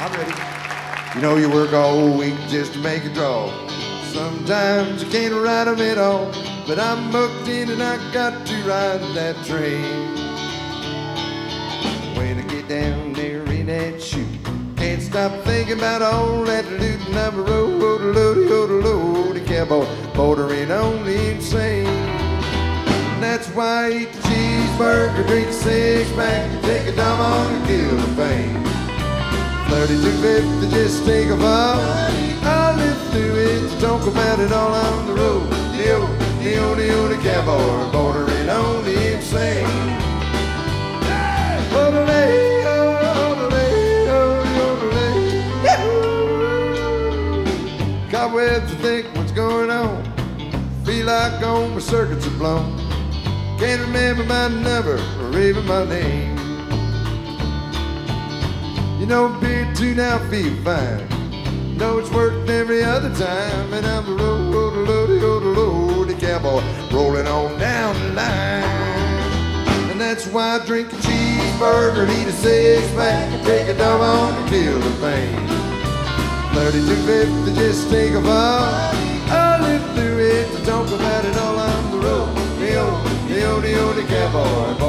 I'm ready. You know you work all week just to make a draw. Sometimes you can't ride them at all, but I'm booked in and I got to ride that train. When I get down there in that chute, can't stop thinking about all that loot and I'm a road, road, load, load, load, a cowboy bordering on the insane. That's why I eat the cheeseburger, drink a six pack, take a Darvon and kill the pain. 3250, just take a fall. I'll live through it to talk about it all on the road. The old, the old, the old cowboy bordering on the insane. Odelay. Cobwebs, I think what's going on. Feel like all my circuits are blown. Can't remember my number or even my name. You know, beer too now feel fine. Know it's worked every other time, and I'm the road, road, road, road, cowboy rolling on down the line. And that's why I drink a cheeseburger, eat a six pack, take a Darvon to kill the pain. 3250, just take a fall. I live through it to talk about it all on the road. The old, the old, the old cowboy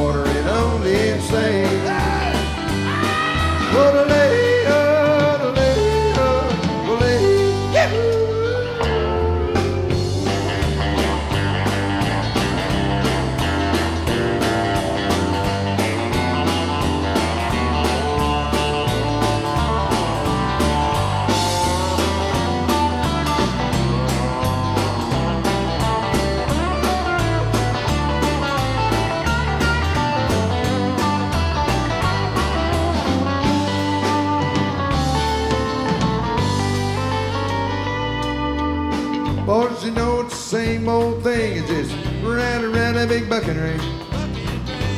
Boys, you know it's the same old thing. It's just round and round that big bucking ring.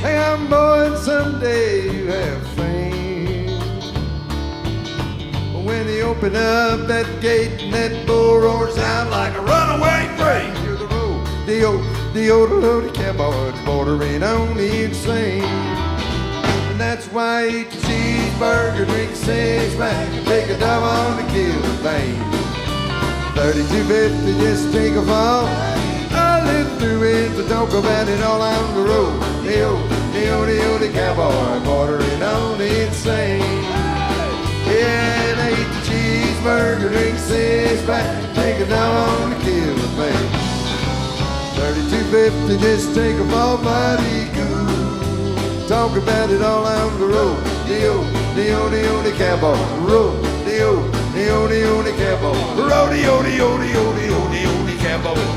Hang on, boys, someday you have fame. When they open up that gate and that bull roars out like a runaway train, you're the road, the old, the old loaded cowboys bordering on the insane. And that's why I eat the cheeseburger, drink six pack, and take a Darvon to kill the pain. 3250, just take a fall. I live through it to talk about it all on the road. Oh, oh, oh, the old, the old, the old cowboy bordering on the insane. Yeah, and I eat the cheeseburger, drink six pack, take a down to kill the pain. 3250, just take a fall, mighty good. Talk about it all on the road. The old, the old, the cowboy road. The the old, the old cowboy. Rodeo, the old, the old,